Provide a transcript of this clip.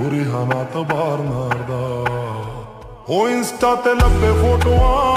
ਹੋ ਰਿਹਾ ਨਾ ਤਬਾਰ ਮਾਰਦਾ ਹੋ ਇੰਸਟਾ ਤੇ ਲੱਭੇ ਫੋਟੋਆਂ